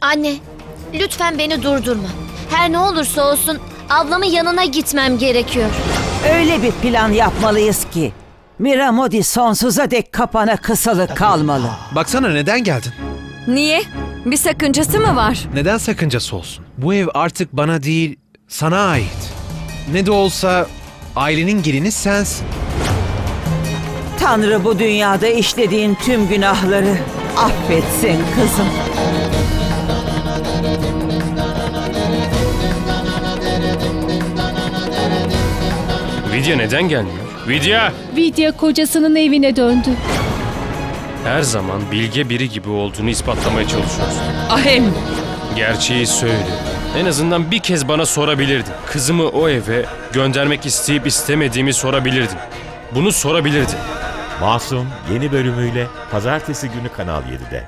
Anne, lütfen beni durdurma. Her ne olursa olsun ablamın yanına gitmem gerekiyor. Öyle bir plan yapmalıyız ki Mira Modi sonsuza dek kapana kısılı kalmalı. Baksana neden geldin? Niye? Bir sakıncası mı var? Neden sakıncası olsun? Bu ev artık bana değil, sana ait. Ne de olsa ailenin gelini sensin. Tanrı bu dünyada işlediğin tüm günahları affetsin kızım. Vidya neden gelmiyor? Vidya! Vidya kocasının evine döndü. Her zaman bilge biri gibi olduğunu ispatlamaya çalışıyorsun. Ahem. Gerçeği söyle. En azından bir kez bana sorabilirdin. Kızımı o eve göndermek isteyip istemediğimi sorabilirdin. Bunu sorabilirdin. Masum yeni bölümüyle pazartesi günü Kanal 7'de.